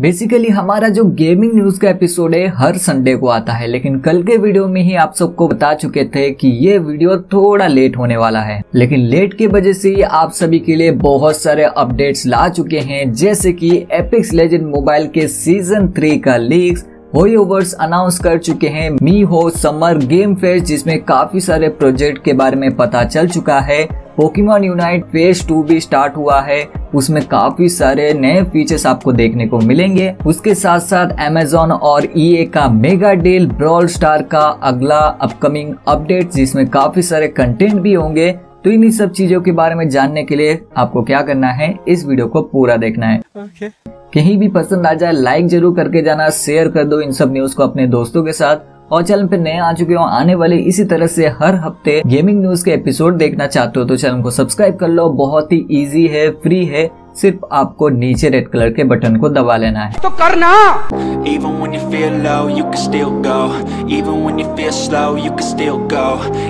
Basically हमारा जो gaming news का एपिसोड है, हर संडे को आता है, लेकिन कल के वीडियो में ही आप सबको बता चुके थे कि ये वीडियो थोड़ा लेट होने वाला है। लेकिन लेट की वजह से आप सभी के लिए बहुत सारे अपडेट्स ला चुके हैं, जैसे कि एपिक्स लेजेंड मोबाइल के सीज़न थ्री का लीक्स होयोवर्स अनाउंस कर चुके हैं मी हो समर गेम फेस्ट जिसमें काफ़ी सारे प्रोजेक्ट के बारे में पता चल चुका है। पोकेमोन यूनाइट फ़ेज़ टू भी स्टार्ट हुआ है। उसमें काफ़ी सारे नए फीचर्स आपको देखने को मिलेंगे। उसके साथ साथ अमेजोन और ईए का मेगा डील ब्रॉल स्टार का अगला अपकमिंग अपडेट जिसमें काफ़ी सारे कंटेंट भी होंगे। तो इन्हीं सब चीज़ों के बारे में जानने के लिए आपको क्या करना है इस वीडियो को पूरा देखना है। Okay. कहीं भी पसंद आ जाए लाइक ज़रूर करके जाना शेयर कर दो इन सब न्यूज़ को अपने दोस्तों के साथ। और चैनल पे नए आ चुके हो, आने वाले इसी तरह से हर हफ़्ते गेमिंग न्यूज़ के एपिसोड देखना चाहते हो तो चैनल को सब्सक्राइब कर लो। बहुत ही ईजी है फ्री है। सिर्फ़ आपको नीचे रेड कलर के बटन को दबा लेना है। तो करना।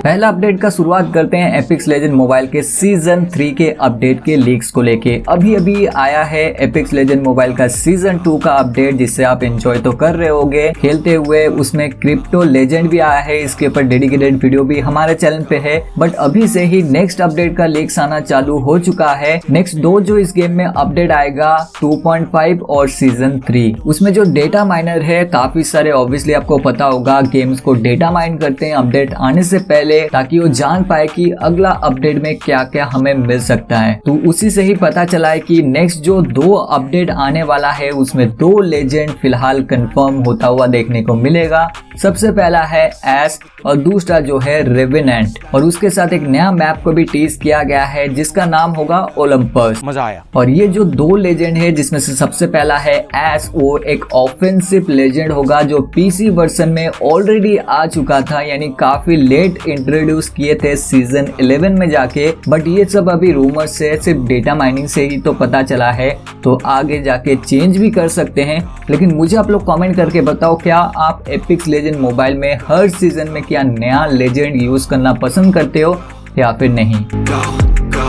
पहला अपडेट का शुरुआत करते हैं एपिक्स लेजेंड मोबाइल के सीज़न थ्री के अपडेट के लीक्स को लेके। अभी अभी आया है एपिक्स लेजेंड मोबाइल का सीज़न टू का अपडेट जिससे आप एंजॉय तो कर रहे होगे। खेलते हुए उसमें क्रिप्टो लेजेंड भी आया है इसके ऊपर डेडिकेटेड वीडियो भी हमारे चैनल पे है। बट अभी से ही नेक्स्ट अपडेट का लीक्स आना चालू हो चुका है। नेक्स्ट दो जो इस गेम में अपडेट आएगा 2.5 और सीज़न 3 उसमें जो डेटा माइनर है काफ़ी सारे ऑब्वियसली आपको पता होगा गेम्स को डेटा माइन करते हैं अपडेट आने से पहले ताकि वो जान पाए कि अगला अपडेट में क्या क्या हमें मिल सकता है। तो उसी से ही पता चला है कि नेक्स्ट जो दो अपडेट आने वाला है उसमें दो लेजेंड फ़िलहाल कंफर्म होता हुआ देखने को मिलेगा। सबसे पहला है एस और दूसरा जो है रेविनेंट और उसके साथ एक नया मैप को भी टीज किया गया है जिसका नाम होगा ओलंपस मज़ा आया। और और ये जो दो लेजेंड है जिसमें से सबसे पहला है एस ओ एक ऑफेंसिव लेजेंड होगा जो पीसी वर्सन में ऑलरेडी आ चुका था यानी काफ़ी लेट इंट्रोड्यूस किए थे सीज़न 11 में जाके। बट ये सब अभी रूमर से सिर्फ़ डेटा माइनिंग से ही तो पता चला है। तो आगे जाके चेंज भी कर सकते हैं। लेकिन मुझे आप लोग कमेंट करके बताओ क्या आप एपिक्स लेजेंड मोबाइल में हर सीज़न में क्या नया लेजेंड यूज़ करना पसंद करते हो या फिर नहीं? Go, go,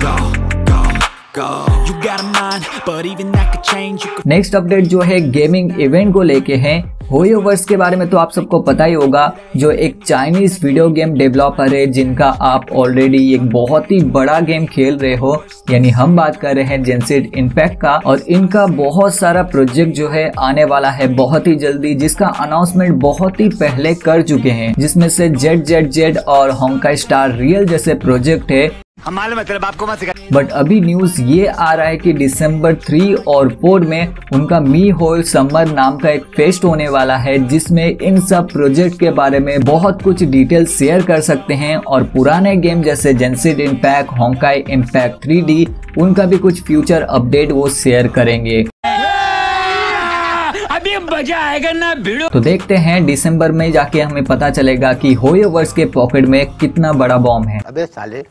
go, go. Next update जो है गेमिंग इवेंट को लेके है। होयोवर्स के बारे में तो आप सबको पता ही होगा, जो एक चाइनीज़ वीडियो गेम डेवलपर है, जिनका आप ऑलरेडी एक बहुत ही बड़ा गेम खेल रहे हो। यानी हम बात कर रहे हैं जेंसिड इम्पैक्ट का, और इनका बहुत सारा प्रोजेक्ट जो है आने वाला है बहुत ही जल्दी, जिसका अनाउंसमेंट बहुत ही पहले कर चुके हैं, जिसमें से जेड जेड जेड और होंका स्टार रियल जैसे प्रोजेक्ट है। मत बट अभी न्यूज़ ये आ रहा है कि दिसंबर थ्री और फोर में उनका मी होल समर नाम का एक फेस्ट होने वाला है जिसमें इन सब प्रोजेक्ट के बारे में बहुत कुछ डिटेल शेयर कर सकते हैं और पुराने गेम जैसे Genshin Impact Honkai Impact three उनका भी कुछ फ्यूचर अपडेट वो शेयर करेंगे। अभी मज़ा आएगा ना भिड़ो। तो देखते हैं दिसंबर में जाके हमें पता चलेगा कि होयोवर्स के पॉकेट में कितना बड़ा बॉम्ब है। अबे साले।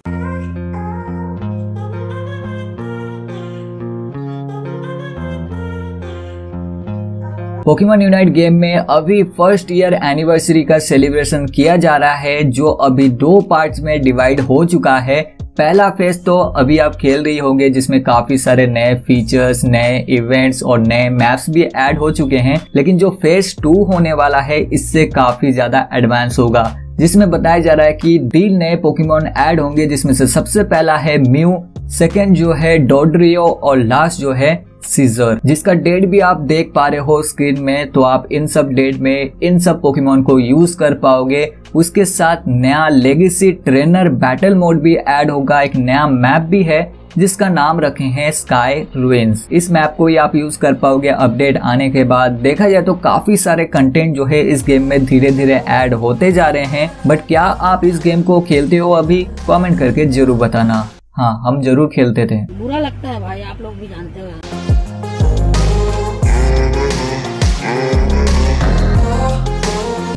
पोकेमोन यूनाइट गेम में अभी फ़र्स्ट ईयर एनिवर्सरी का सेलिब्रेशन किया जा रहा है, जो अभी दो पार्ट्स में डिवाइड हो चुका है। पहला फ़ेज़ तो अभी आप खेल रही होंगे, जिसमें काफ़ी सारे नए फीचर्स नए इवेंट्स और नए मैप्स भी ऐड हो चुके हैं। लेकिन जो फ़ेज़ टू होने वाला है, इससे काफ़ी ज़्यादा एडवांस होगा। जिसमें बताया जा रहा है कि तीन नए पोकेमोन ऐड होंगे, जिसमें से सबसे पहला है म्यू सेकेंड जो है डोड्रियो और लास्ट जो है सीजर जिसका डेट भी आप देख पा रहे हो स्क्रीन में तो आप इन सब डेट में, इन सब पोकेमोन को यूज़ कर पाओगे। उसके साथ नया लेगेसी ट्रेनर बैटल मोड भी ऐड होगा। एक नया मैप भी है, जिसका नाम रखे हैं स्काई रुइंस इस मैप को ही आप यूज़ कर पाओगे अपडेट आने के बाद। देखा जाए तो काफ़ी सारे कंटेंट जो है इस गेम में धीरे धीरे ऐड होते जा रहे हैं। बट क्या आप इस गेम को खेलते हो अभी? कमेंट करके ज़रूर बताना। हाँ हम ज़रूर खेलते थे। बुरा लगता है भाई, आप लोग भी जानते हो।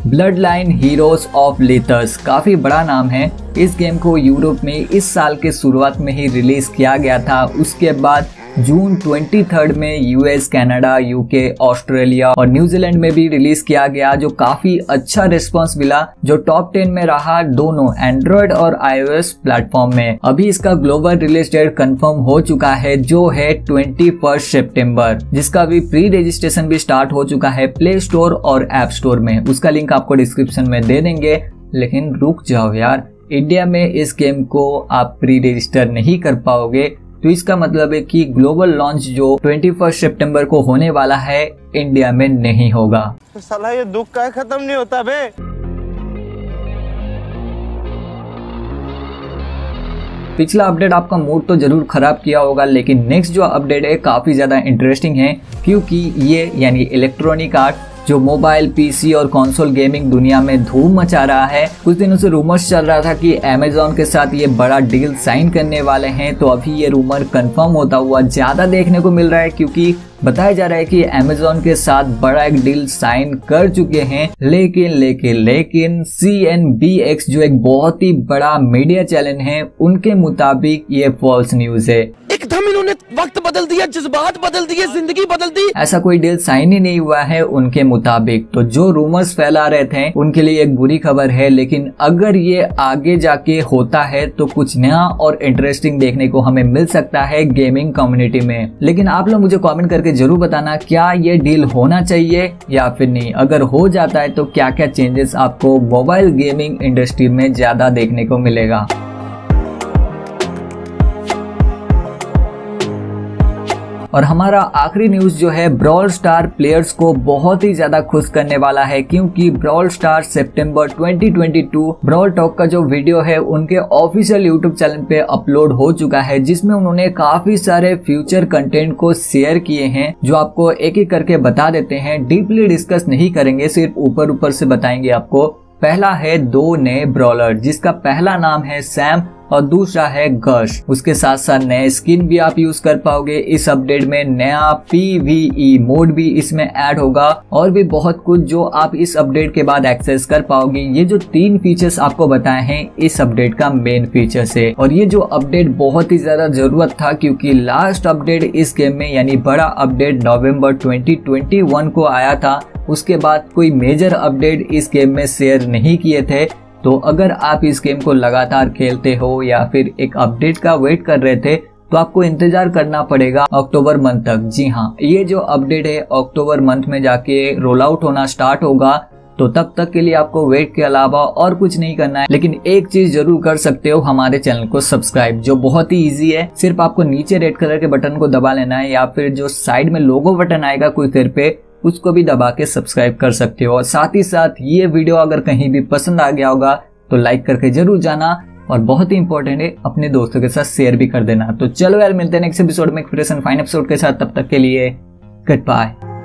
Blood line Heroes of Lithas काफ़ी बड़ा नाम है। इस गेम को यूरोप में इस साल के शुरुआत में ही रिलीज़ किया गया था। उसके बाद जून 23 में यूएस, कनाडा, यूके, ऑस्ट्रेलिया और न्यूजीलैंड में भी रिलीज़ किया गया, जो काफ़ी अच्छा रिस्पांस मिला, जो टॉप टेन में रहा दोनों, एंड्रॉयड और आईओएस प्लेटफॉर्म में। अभी इसका ग्लोबल रिलीज़ डेट कंफर्म हो चुका है, जो है ट्वेंटी सितंबर, जिसका भी प्री रजिस्ट्रेशन भी स्टार्ट हो चुका है प्ले स्टोर और एप स्टोर में। उसका लिंक आपको डिस्क्रिप्शन में दे देंगे, लेकिन रुक जाओ यार इंडिया में इस गेम को आप प्री रजिस्टर नहीं कर पाओगे। तो इसका मतलब है कि ग्लोबल लॉन्च जो 21 सितंबर को होने वाला है इंडिया में नहीं होगा। तो साला ये दुख का खत्म नहीं होता बे। पिछला अपडेट आपका मूड तो ज़रूर खराब किया होगा लेकिन नेक्स्ट जो अपडेट है काफ़ी ज़्यादा इंटरेस्टिंग है क्योंकि ये यानी इलेक्ट्रॉनिक आर्ट जो मोबाइल, पीसी और कंसोल गेमिंग दुनिया में धूम मचा रहा है। कुछ दिनों से रूमर्स चल रहा था कि अमेजोन के साथ ये बड़ा डील साइन करने वाले हैं तो अभी ये रूमर कंफर्म होता हुआ ज़्यादा देखने को मिल रहा है, क्योंकि बताया जा रहा है कि अमेजोन के साथ बड़ा एक डील साइन कर चुके हैं। लेकिन लेकिन लेकिन सी एन बी एक्स जो एक बहुत ही बड़ा मीडिया चैनल है उनके मुताबिक ये फॉल्स न्यूज़ है। एकदम इन्होंने वक्त बदल दिया जज्बात बदल दिए ज़िंदगी बदल दी। ऐसा कोई डील साइन ही नहीं हुआ है उनके मुताबिक। तो जो रूमर्स फैला रहे थे उनके लिए एक बुरी खबर है लेकिन अगर ये आगे जाके होता है तो कुछ नया और इंटरेस्टिंग देखने को हमें मिल सकता है गेमिंग कम्युनिटी में। लेकिन आप लोग मुझे कॉमेंट करके ज़रूर बताना क्या ये डील होना चाहिए या फिर नहीं। अगर हो जाता है तो क्या क्या चेंजेस आपको मोबाइल गेमिंग इंडस्ट्री में ज़्यादा देखने को मिलेगा। और हमारा आखिरी न्यूज़ जो है ब्रॉल स्टार प्लेयर्स को बहुत ही ज़्यादा खुश करने वाला है, क्योंकि ब्रॉल स्टार सितंबर 2022 ब्रॉल टॉक का जो वीडियो है, उनके ऑफिशियल यूट्यूब चैनल पे अपलोड हो चुका है, जिसमें उन्होंने काफ़ी सारे फ्यूचर कंटेंट को शेयर किए हैं, जो आपको एक एक करके बता देते हैं। डीपली डिस्कस नहीं करेंगे, सिर्फ़ ऊपर ऊपर से बताएँगे आपको। पहला है दो नए ब्रॉलर जिसका पहला नाम है सैम और दूसरा है गश उसके साथ साथ नए स्किन भी आप यूज़ कर पाओगे। इस अपडेट में नया पीवीई मोड भी इसमें ऐड होगा। और भी बहुत कुछ जो आप इस अपडेट के बाद एक्सेस कर पाओगे। ये जो तीन फीचर्स आपको बताए हैं, इस अपडेट का मेन फीचर है और ये जो अपडेट बहुत ही ज़्यादा ज़रूरत था क्योंकि लास्ट अपडेट इस गेम में, यानी बड़ा अपडेट नवंबर 2021 को आया था। उसके बाद कोई मेजर अपडेट इस गेम में शेयर नहीं किए थे। तो अगर आप इस गेम को लगातार खेलते हो या फिर एक अपडेट का वेट कर रहे थे तो आपको इंतज़ार करना पड़ेगा अक्टूबर मंथ तक। जी हाँ ये जो अपडेट है अक्टूबर मंथ में जाके रोल आउट होना स्टार्ट होगा तो तब तक के लिए आपको वेट के अलावा और कुछ नहीं करना है। लेकिन एक चीज़ ज़रूर कर सकते हो हमारे चैनल को सब्सक्राइब जो बहुत ही इजी है। सिर्फ़ आपको नीचे रेड कलर के बटन को दबा लेना है या फिर जो साइड में लोगो बटन आएगा कुछ देर पे उसको भी दबा के सब्सक्राइब कर सकते हो। और साथ ही साथ ये वीडियो अगर कहीं भी पसंद आ गया होगा तो लाइक करके ज़रूर जाना। और बहुत ही इंपॉर्टेंट है, अपने दोस्तों के साथ शेयर भी कर देना। तो चलो यार, मिलते हैं नेक्स्ट एपिसोड में फाइन एपिसोड के साथ। तब तक के लिए गुड बाय